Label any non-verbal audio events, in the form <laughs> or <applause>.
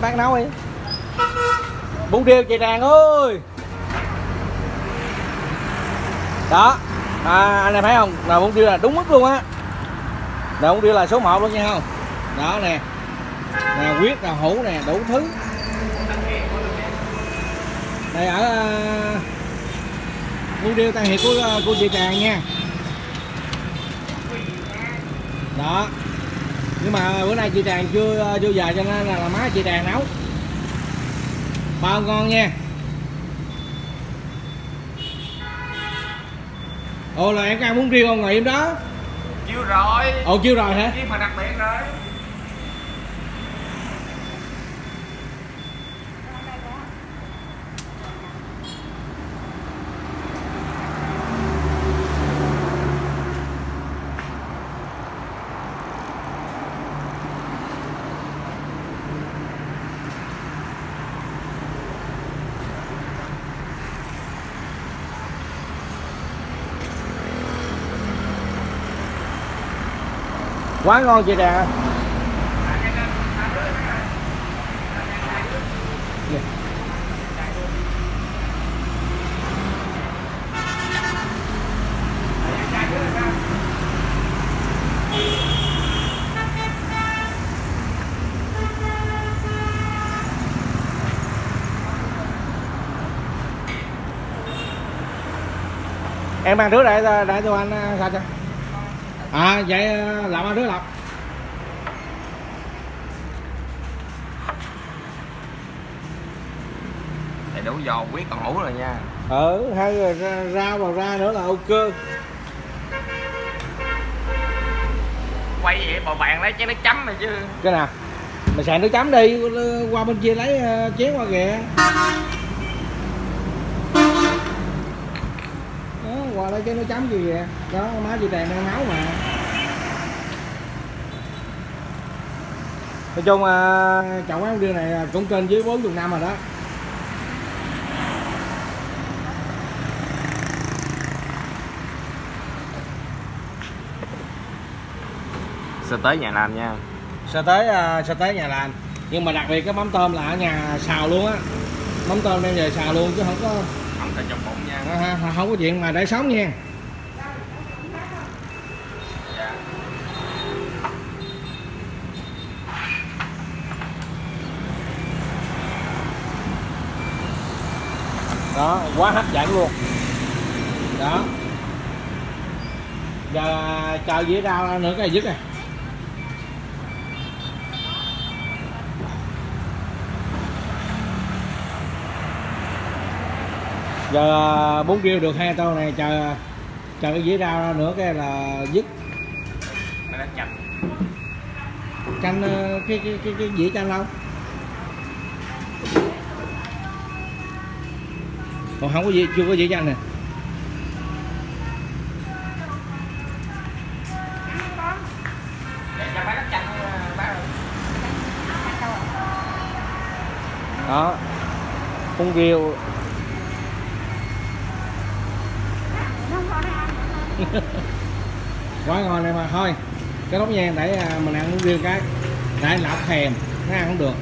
bác nấu đi. Bún riêu chị nàng ơi. Đó à, anh em thấy không? Là bún riêu là đúng mức luôn á. Là bún riêu là số 1 luôn nha không? Đó nè. Nè quyết là hũ nè đủ thứ. Đây ở uh, bún riêu tăng hiệp của à, của chị nàng nha. Đó nhưng mà bữa nay chị tràng chưa chưa về cho nên là, là má chị tràng nấu. Bao ngon nha. Ồ là em ăn bún riêu không ngồi im đó? Chiêu rồi. Ồ kêu rồi hả? Chiêu phần đặc biệt rồi quá ngon chị tràng em mang trước để để cho anh à, sao cho? À vậy à, làm ăn trước lập. Thì đủ giò quyết còn hủ rồi nha. Ừ hai rồi ra, ra vào ra nữa là ok. Quay vậy bò bạn lấy chén nước chấm rồi chứ. Cái nào? Mày xài nước chấm đi qua bên kia lấy ờ, chén qua kìa đó, qua lấy chén nước chấm gì kìa. Đó má chị tràn đang nấu mà. Nói chung à, chậu quán riêu này cũng trên dưới 40 năm rồi đó. Sơ tới nhà làm nha. Sẽ tới à, sẽ tới nhà làm. Nhưng mà đặc biệt cái mắm tôm là ở nhà xào luôn á. Mắm tôm đem về xào luôn chứ không có Không thể trong bụng nha. À, không có chuyện mà để sống nha. Dạ. Đó quá hấp dẫn luôn. Đó. Giờ chờ dĩa rau nữa cái dứt này giờ bốn kêu được hai tô này chờ chờ cái dĩa rau ra nữa cái là dứt. Canh ờ, cái cái cái, cái dĩa canh đâu còn không có gì chưa có dĩa canh nè. Ơi. Đó. Con riêu <laughs> quá ngon em mà. Thôi, cái đóng nhang để à, mình ăn riêng cái. Để lọc thèm nó ăn không được.